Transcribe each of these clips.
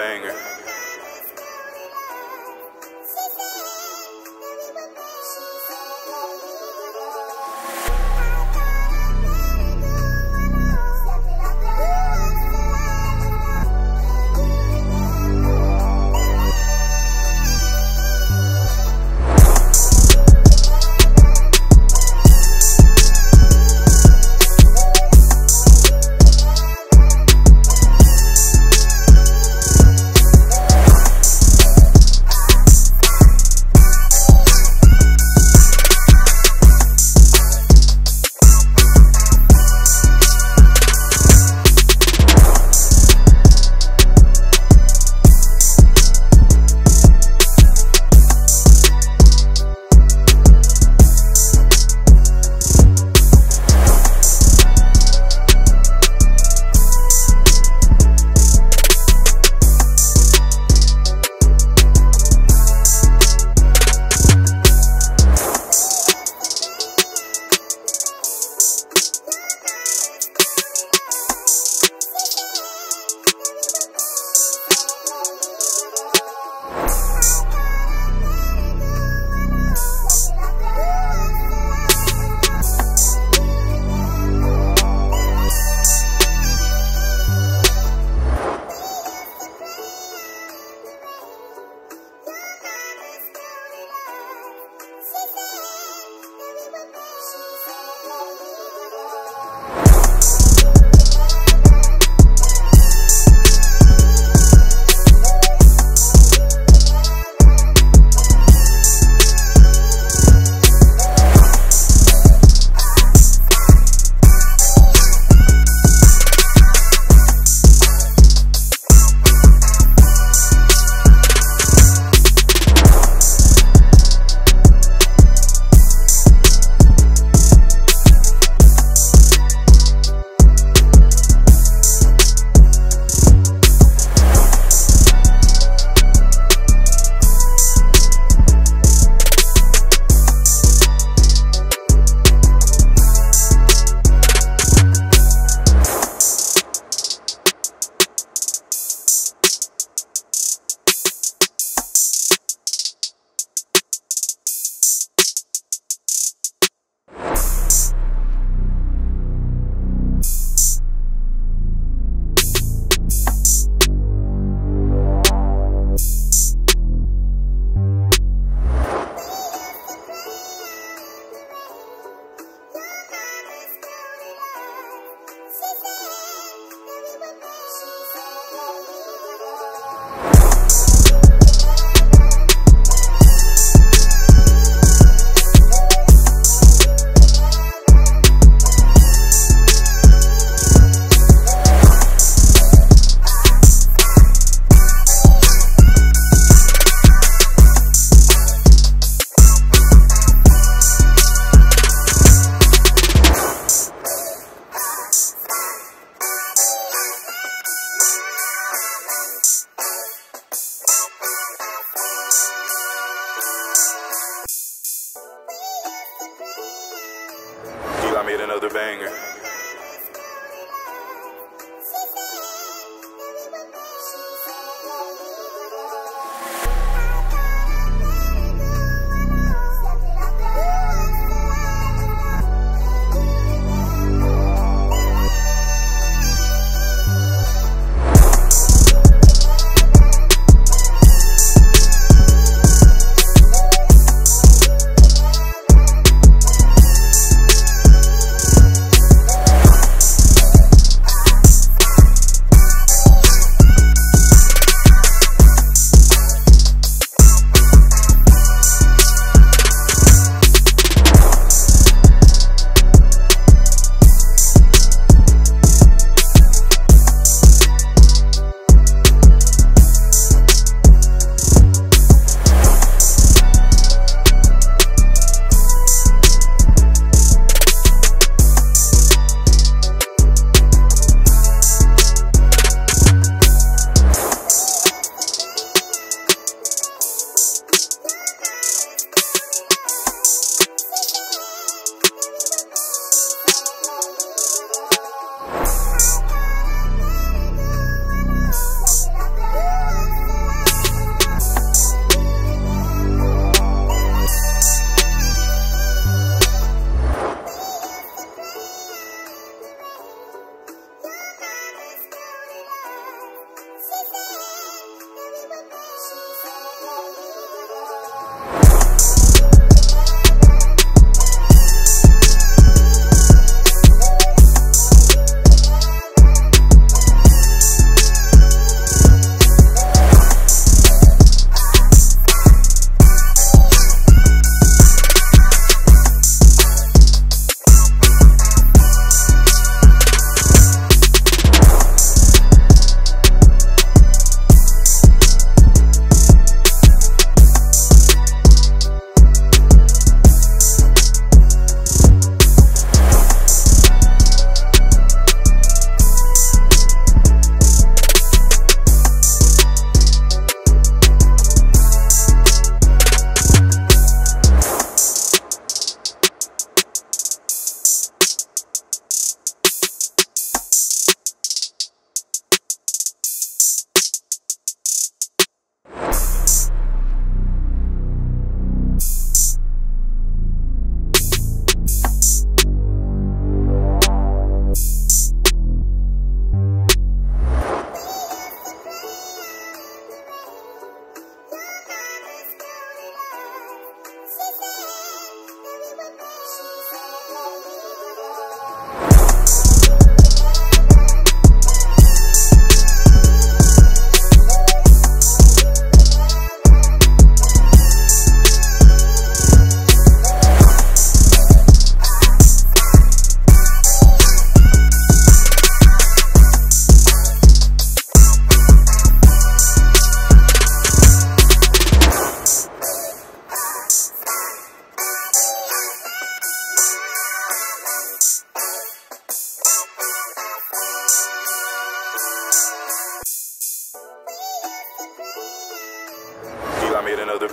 banger.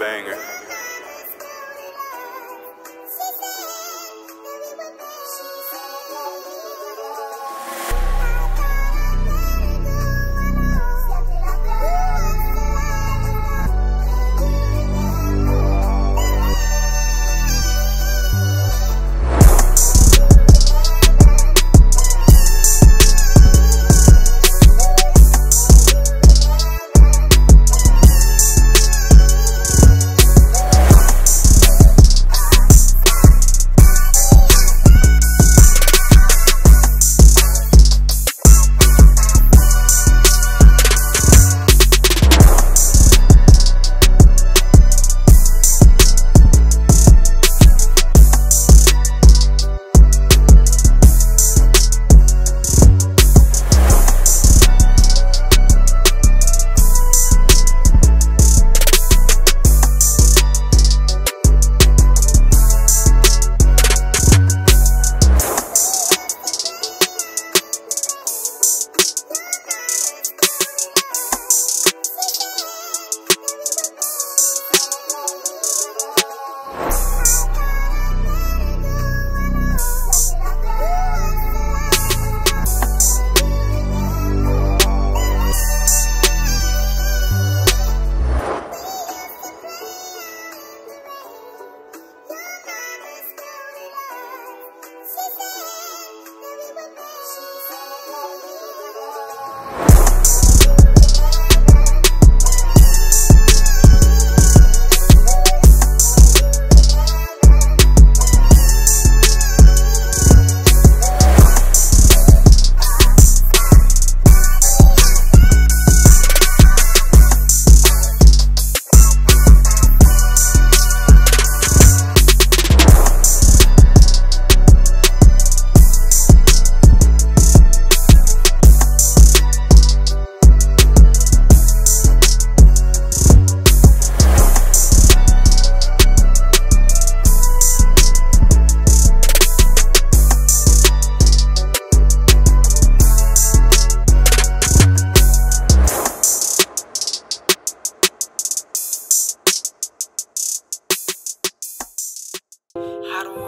banger.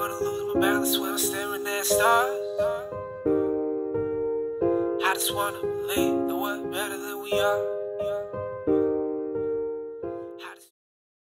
Don't wanna lose my balance when I'm staring at stars. I just wanna believe that we're better than we are.